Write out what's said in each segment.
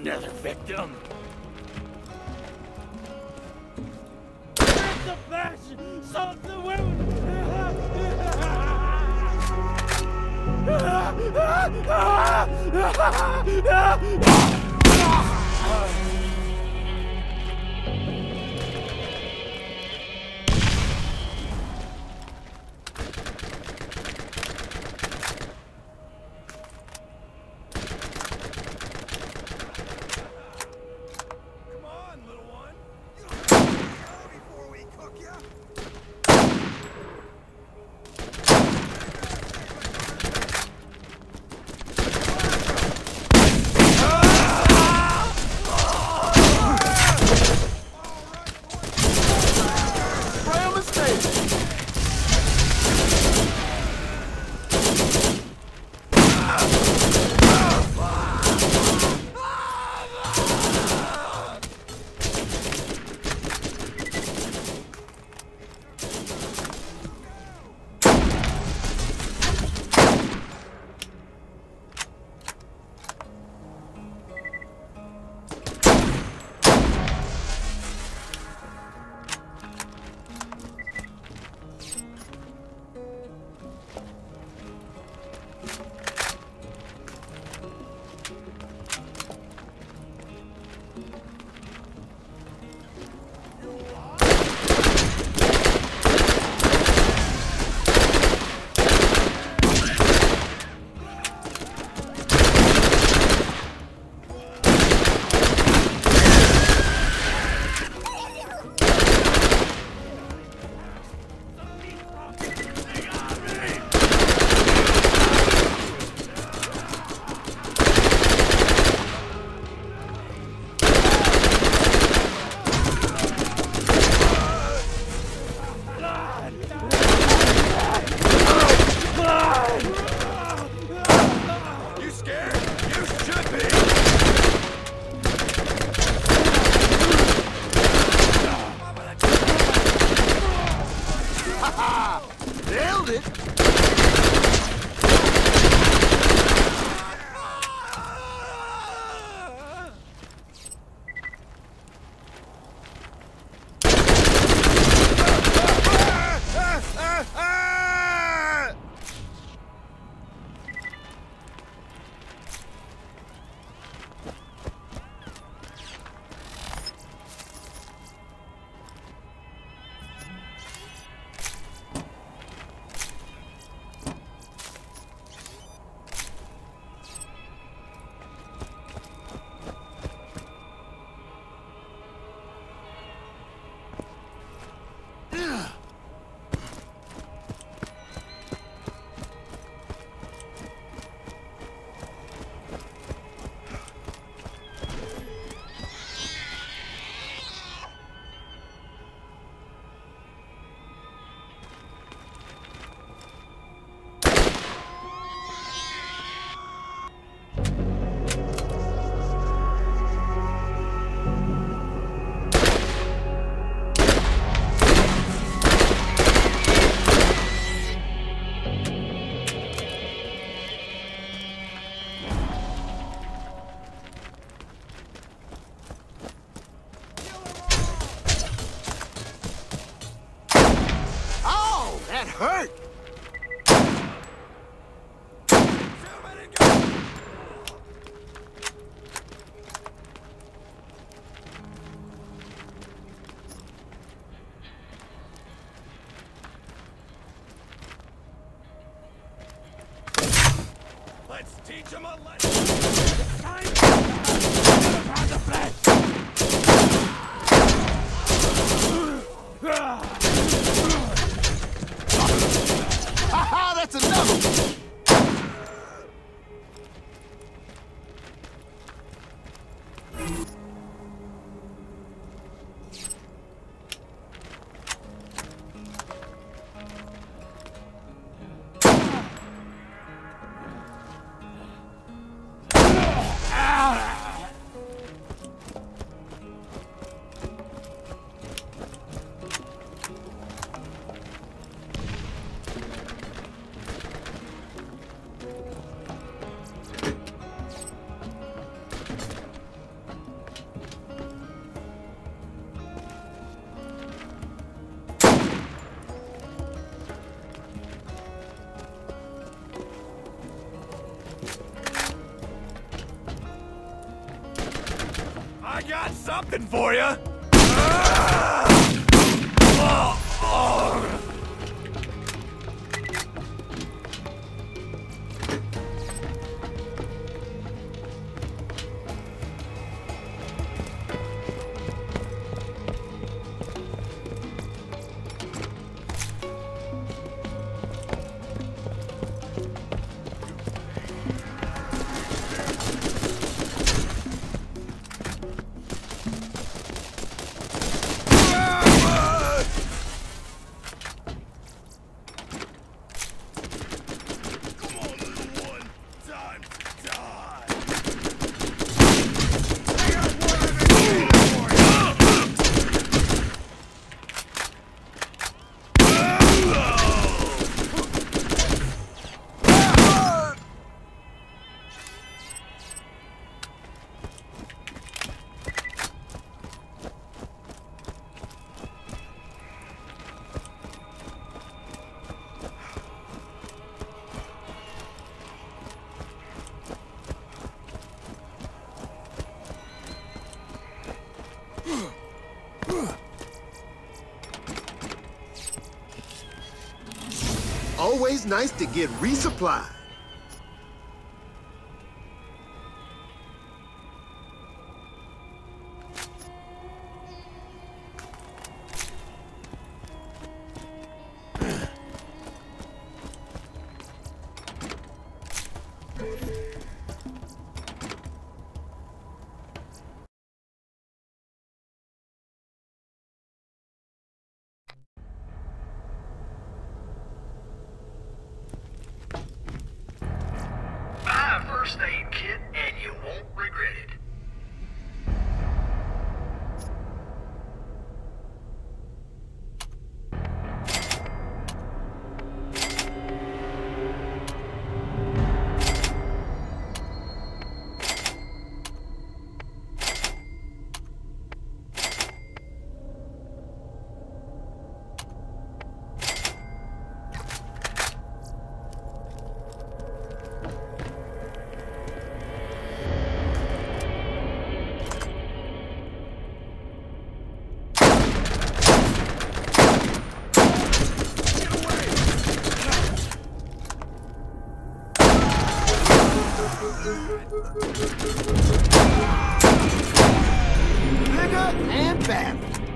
Another victim. Teach him a lesson! for you! always nice to get resupplied. Bigger and better.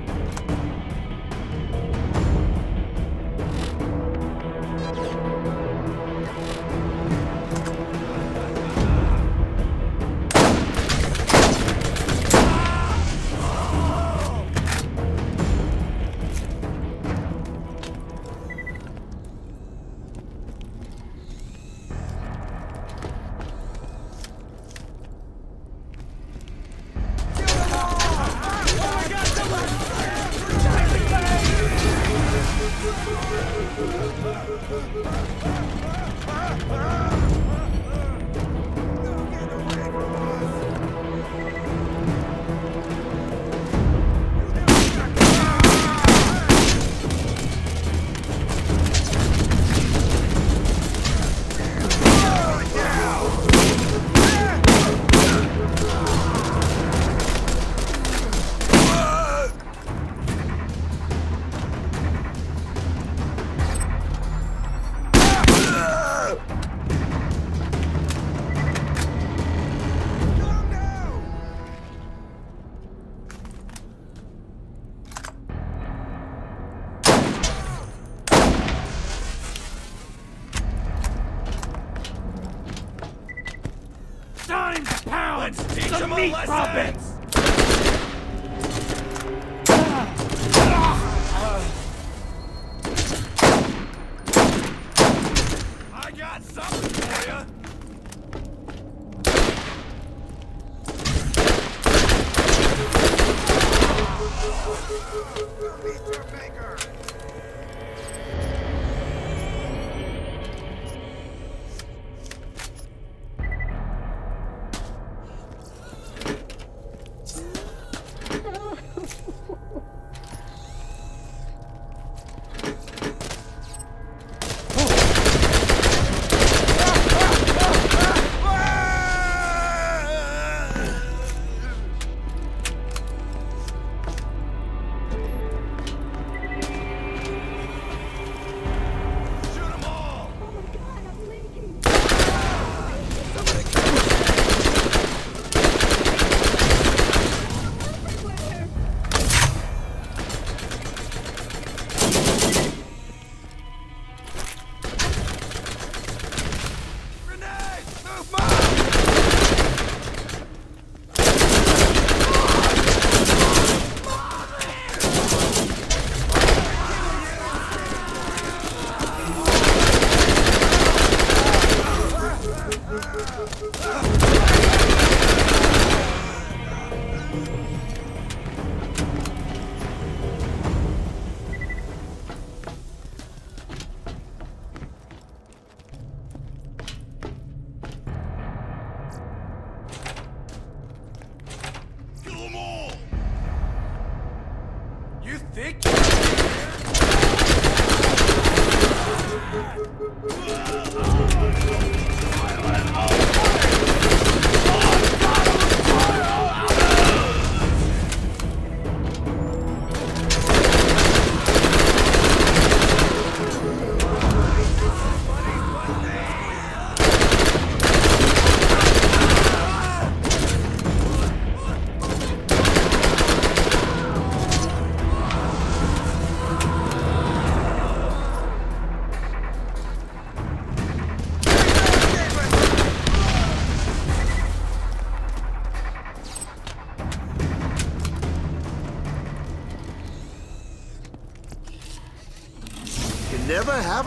Someone teach them a lesson!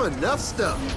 Enough stuff.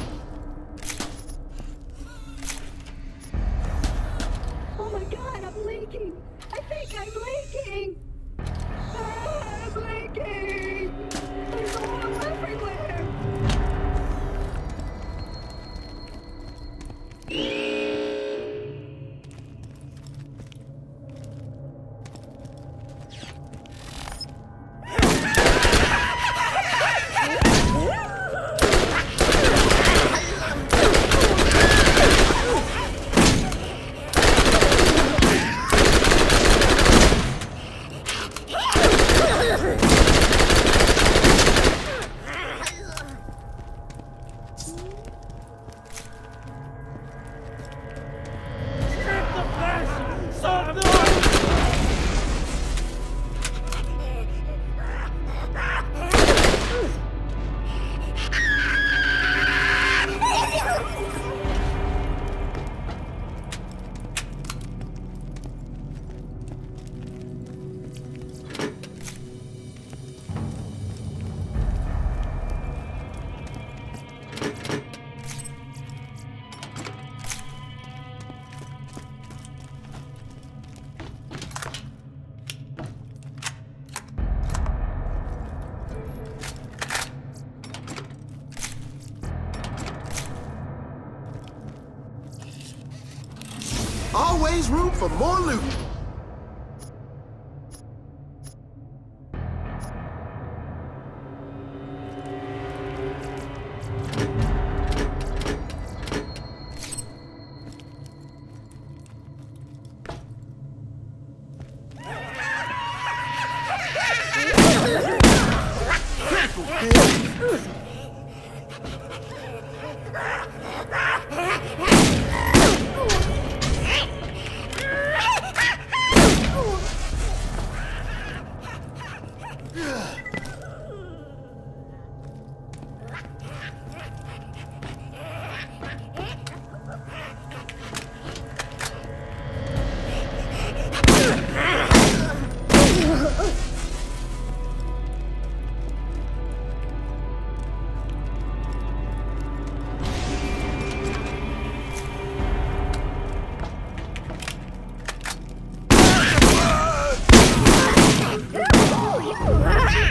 For more loot.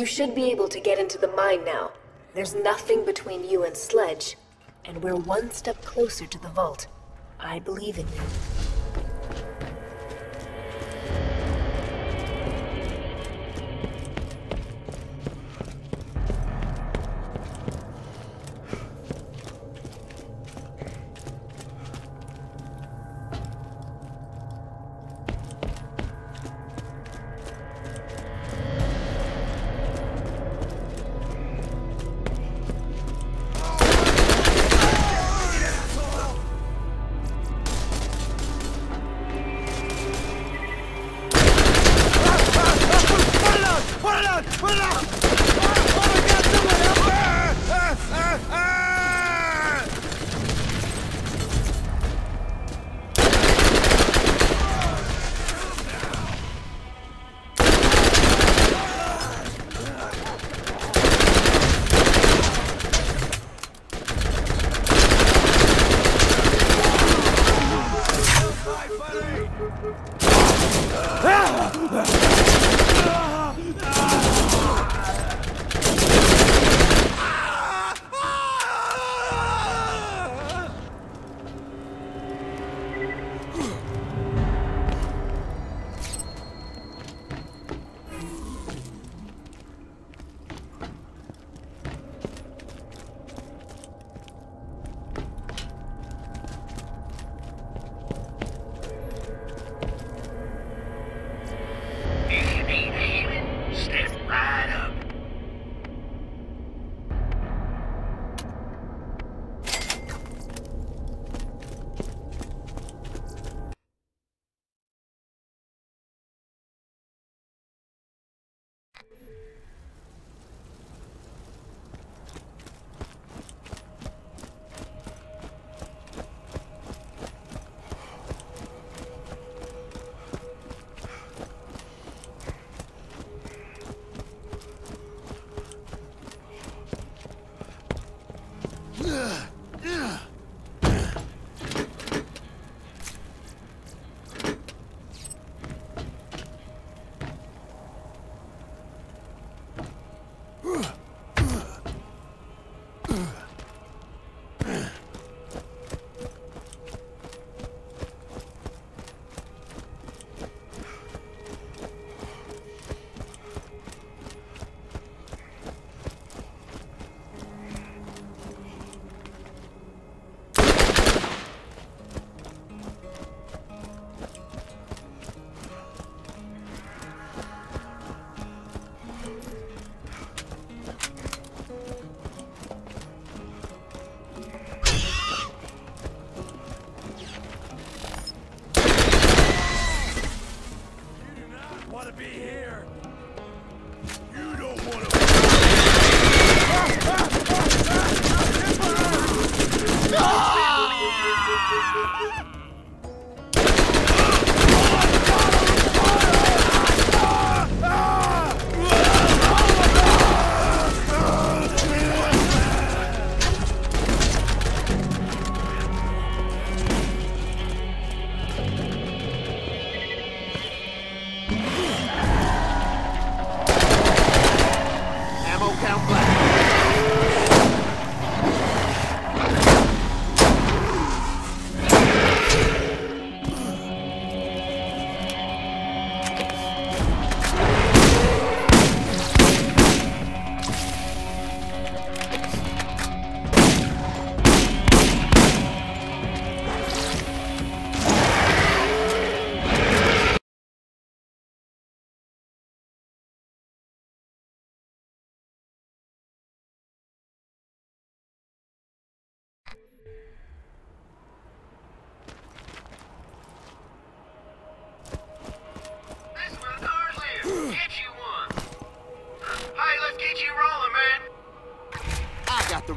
You should be able to get into the mine now. There's nothing between you and Sledge. And we're one step closer to the vault. I believe in you.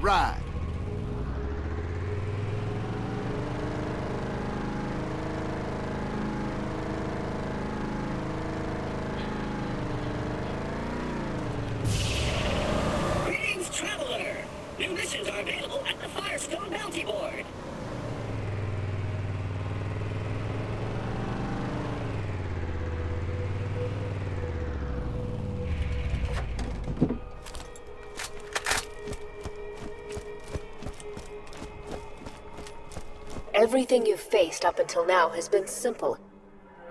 Ride. Everything you've faced up until now has been simple.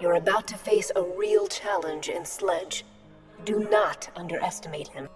You're about to face a real challenge in Sledge. Do not underestimate him.